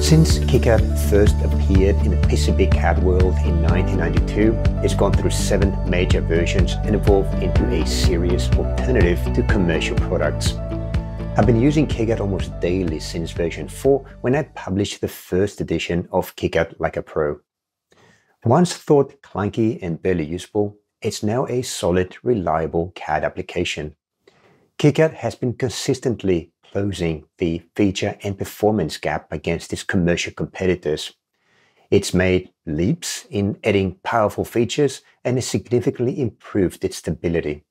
Since KiCad first appeared in the PCB CAD world in 1992, it's gone through seven major versions and evolved into a serious alternative to commercial products. I've been using KiCad almost daily since version 4 when I published the first edition of KiCad Like a Pro. Once thought clunky and barely usable, it's now a solid, reliable CAD application. KiCad has been consistently closing the feature and performance gap against its commercial competitors. It's made leaps in adding powerful features and has significantly improved its stability.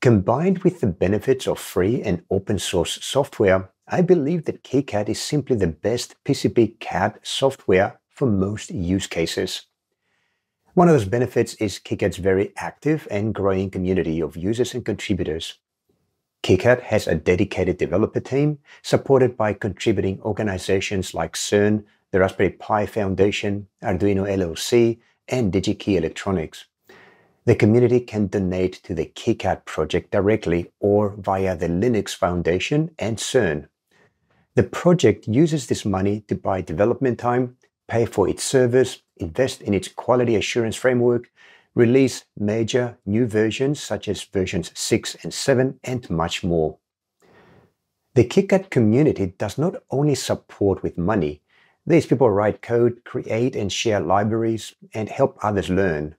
Combined with the benefits of free and open source software, I believe that KiCad is simply the best PCB CAD software for most use cases. One of those benefits is KiCad's very active and growing community of users and contributors. KiCad has a dedicated developer team supported by contributing organizations like CERN, the Raspberry Pi Foundation, Arduino LLC, and DigiKey Electronics. The community can donate to the KiCad project directly or via the Linux Foundation and CERN. The project uses this money to buy development time, pay for its servers, invest in its quality assurance framework, release major new versions such as versions 6 and 7, and much more. The KiCad community does not only support with money, these people write code, create and share libraries, and help others learn.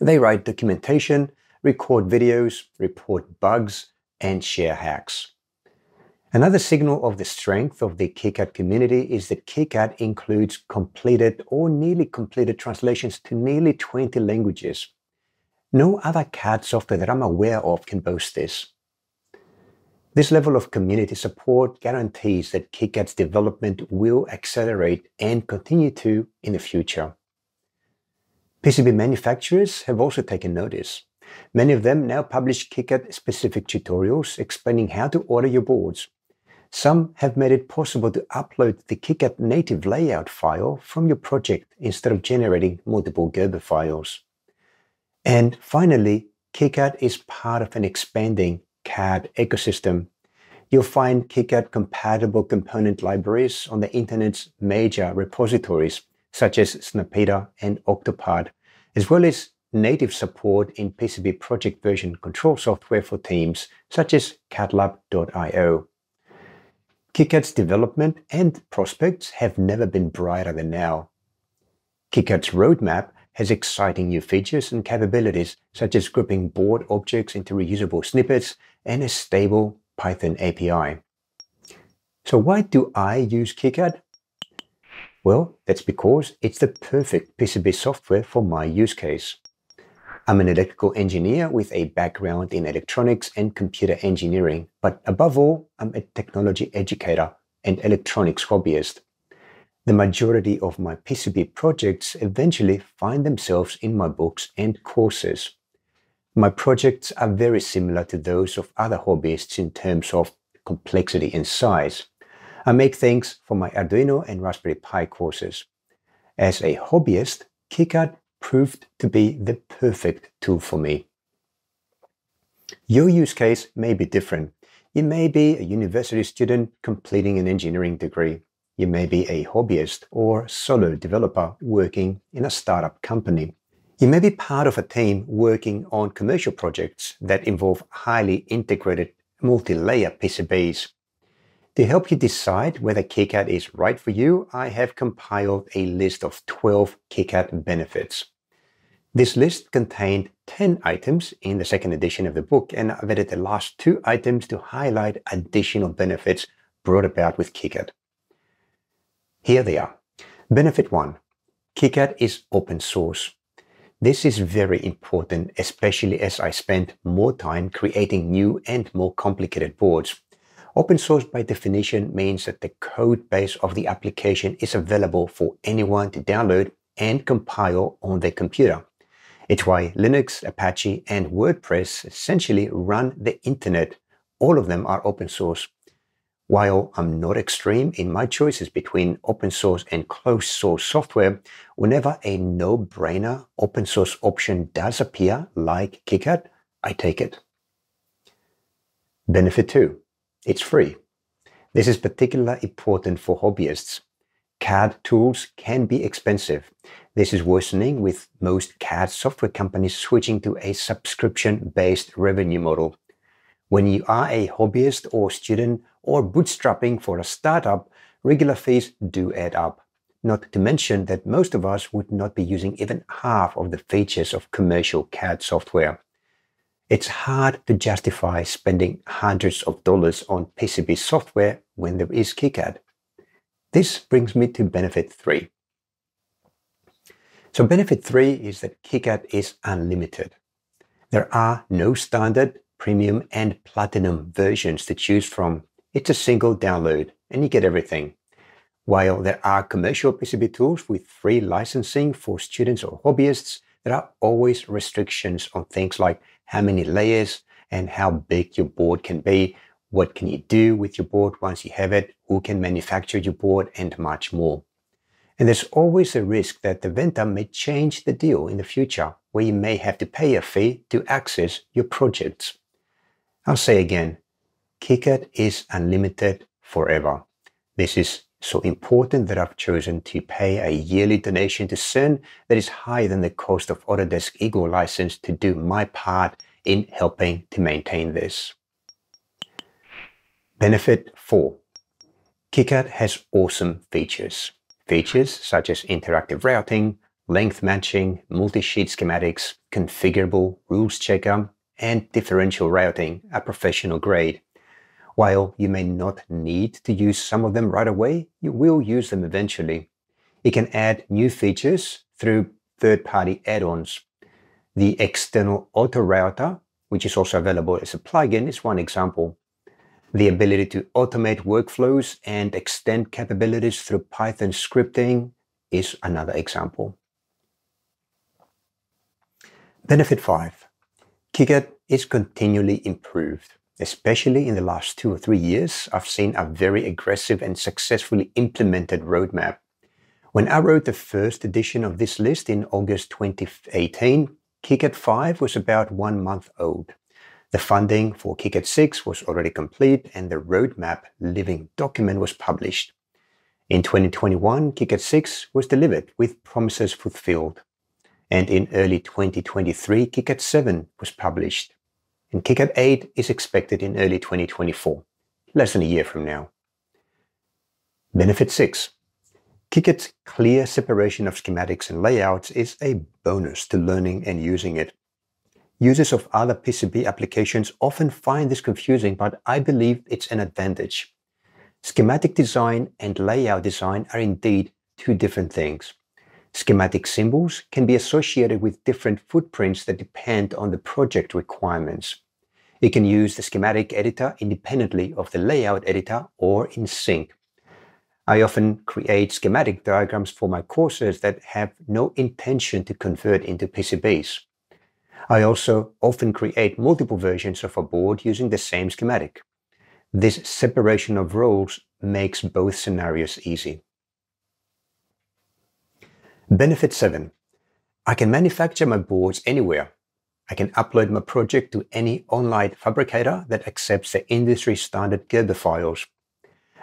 They write documentation, record videos, report bugs, and share hacks. Another signal of the strength of the KiCad community is that KiCad includes completed or nearly completed translations to nearly 20 languages. No other CAD software that I'm aware of can boast this. This level of community support guarantees that KiCad's development will accelerate and continue to in the future. PCB manufacturers have also taken notice. Many of them now publish KiCad specific tutorials explaining how to order your boards some have made it possible to upload the KiCad native layout file from your project instead of generating multiple Gerber files. And finally, KiCad is part of an expanding CAD ecosystem. You'll find KiCad compatible component libraries on the internet's major repositories, such as SnapEDA and Octopart, as well as native support in PCB project version control software for teams, such as CADLab.io. KiCad's development and prospects have never been brighter than now. KiCad's roadmap has exciting new features and capabilities such as grouping board objects into reusable snippets and a stable Python API. So why do I use KiCad? Well, that's because it's the perfect PCB software for my use case. I'm an electrical engineer with a background in electronics and computer engineering, but above all, I'm a technology educator and electronics hobbyist. The majority of my PCB projects eventually find themselves in my books and courses. My projects are very similar to those of other hobbyists in terms of complexity and size. I make things for my Arduino and Raspberry Pi courses. As a hobbyist, KiCad proved to be the perfect tool for me. Your use case may be different. You may be a university student completing an engineering degree. You may be a hobbyist or solo developer working in a startup company. You may be part of a team working on commercial projects that involve highly integrated multi-layer PCBs. To help you decide whether KiCad is right for you, I have compiled a list of 12 KiCad benefits. This list contained 10 items in the second edition of the book, and I've added the last two items to highlight additional benefits brought about with KiCad. Here they are. Benefit 1. KiCad is open source. This is very important, especially as I spend more time creating new and more complicated boards. Open source by definition means that the code base of the application is available for anyone to download and compile on their computer. It's why Linux, Apache, and WordPress essentially run the internet. All of them are open source. While I'm not extreme in my choices between open source and closed source software, whenever a no-brainer open source option does appear, like KiCad, I take it. Benefit 2. It's free. This is particularly important for hobbyists. CAD tools can be expensive. This is worsening with most CAD software companies switching to a subscription-based revenue model. When you are a hobbyist or student or bootstrapping for a startup, regular fees do add up. Not to mention that most of us would not be using even half of the features of commercial CAD software. It's hard to justify spending hundreds of dollars on PCB software when there is KiCad. This brings me to benefit three. So benefit three is that KiCad is unlimited. There are no standard, premium, and platinum versions to choose from. It's a single download and you get everything. While there are commercial PCB tools with free licensing for students or hobbyists, there are always restrictions on things like how many layers and how big your board can be, what can you do with your board once you have it, who can manufacture your board, and much more. And there's always a risk that the vendor may change the deal in the future, where you may have to pay a fee to access your projects. I'll say again, KiCad is unlimited forever. This is so important that I've chosen to pay a yearly donation to CERN that is higher than the cost of Autodesk Eagle license to do my part in helping to maintain this. Benefit 4. KiCad has awesome features. Features such as interactive routing, length matching, multi-sheet schematics, configurable rules checker, and differential routing are professional grade. While you may not need to use some of them right away, you will use them eventually. It can add new features through third-party add-ons. The external auto router, which is also available as a plugin, is one example. The ability to automate workflows and extend capabilities through Python scripting is another example. Benefit 5. KiCad is continually improved. Especially in the last two or three years, I've seen a very aggressive and successfully implemented roadmap. When I wrote the first edition of this list in August 2018, KiCad 5 was about one month old. The funding for KiCad 6 was already complete and the roadmap living document was published. In 2021, KiCad 6 was delivered with promises fulfilled. And in early 2023, KiCad 7 was published. And KiCad 8 is expected in early 2024, less than a year from now. Benefit 6. KiCad's clear separation of schematics and layouts is a bonus to learning and using it. Users of other PCB applications often find this confusing, but I believe it's an advantage. Schematic design and layout design are indeed two different things. Schematic symbols can be associated with different footprints that depend on the project requirements. You can use the schematic editor independently of the layout editor or in sync. I often create schematic diagrams for my courses that have no intention to convert into PCBs. I also often create multiple versions of a board using the same schematic. This separation of roles makes both scenarios easy. Benefit 7. I can manufacture my boards anywhere. I can upload my project to any online fabricator that accepts the industry standard Gerber files.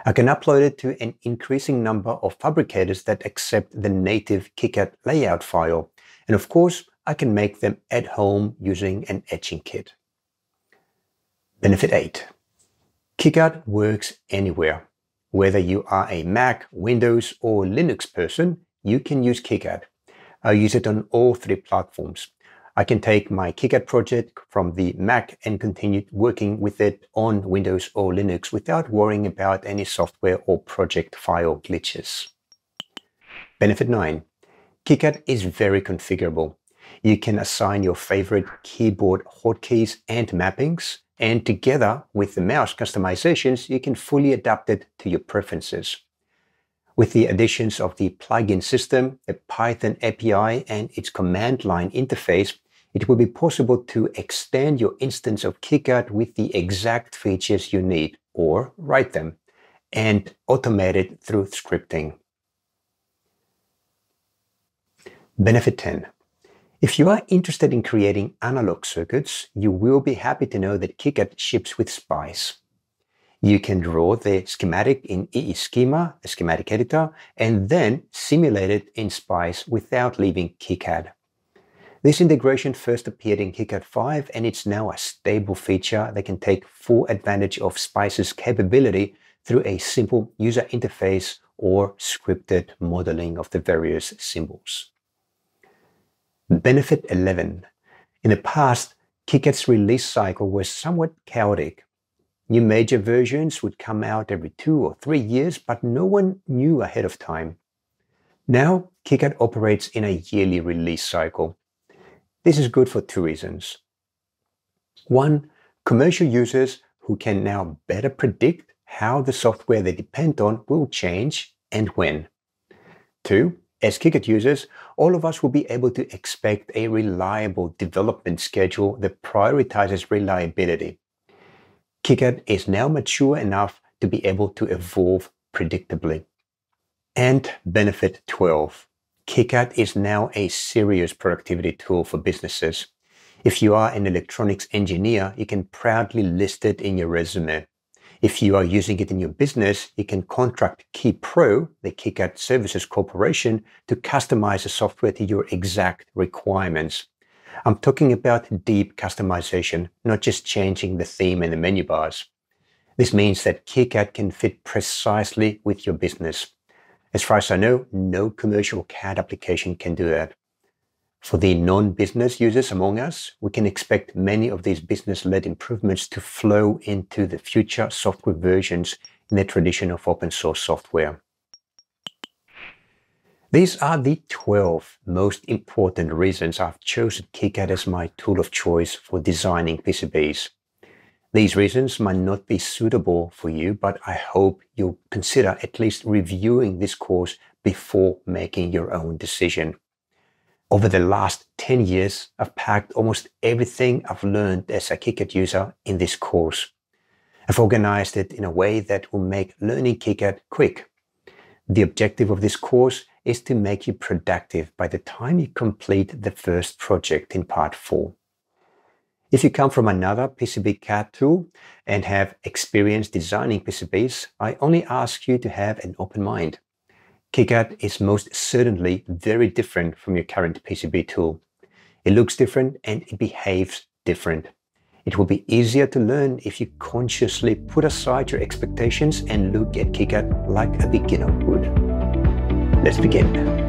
I can upload it to an increasing number of fabricators that accept the native KiCad layout file. And of course, I can make them at home using an etching kit. Benefit 8. KiCad works anywhere. Whether you are a Mac, Windows, or Linux person, you can use KiCad. I use it on all three platforms. I can take my KiCad project from the Mac and continue working with it on Windows or Linux without worrying about any software or project file glitches. Benefit 9. KiCad is very configurable. You can assign your favorite keyboard hotkeys and mappings, and together with the mouse customizations, you can fully adapt it to your preferences. With the additions of the plugin system, the Python API, and its command line interface, it will be possible to extend your instance of KiCad with the exact features you need, or write them, and automate it through scripting. Benefit 10. If you are interested in creating analog circuits, you will be happy to know that KiCad ships with SPICE. You can draw the schematic in Eeschema, the schematic editor, and then simulate it in SPICE without leaving KiCad. This integration first appeared in KiCad 5 and it's now a stable feature that can take full advantage of SPICE's capability through a simple user interface or scripted modeling of the various symbols. Benefit 11. In the past, KiCad's release cycle was somewhat chaotic New major versions would come out every two or three years, but no one knew ahead of time. Now, KiCad operates in a yearly release cycle. This is good for two reasons. One, commercial users who can now better predict how the software they depend on will change and when. Two, as KiCad users, all of us will be able to expect a reliable development schedule that prioritizes reliability. KiCad is now mature enough to be able to evolve predictably. And benefit 12. KiCad is now a serious productivity tool for businesses. If you are an electronics engineer, you can proudly list it in your resume. If you are using it in your business, you can contract KiPro, the KiCad Services Corporation, to customize the software to your exact requirements. I'm talking about deep customization, not just changing the theme and the menu bars. This means that KiCad can fit precisely with your business. As far as I know, no commercial CAD application can do that. For the non-business users among us, we can expect many of these business-led improvements to flow into the future software versions in the tradition of open source software. These are the 12 most important reasons I've chosen KiCad as my tool of choice for designing PCBs. These reasons might not be suitable for you, but I hope you'll consider at least reviewing this course before making your own decision. Over the last 10 years, I've packed almost everything I've learned as a KiCad user in this course. I've organized it in a way that will make learning KiCad quick. The objective of this course is to make you productive by the time you complete the first project in part 4. If you come from another PCB CAD tool and have experience designing PCBs, I only ask you to have an open mind. KiCad is most certainly very different from your current PCB tool. It looks different and it behaves different. It will be easier to learn if you consciously put aside your expectations and look at KiCad like a beginner would. Let's begin.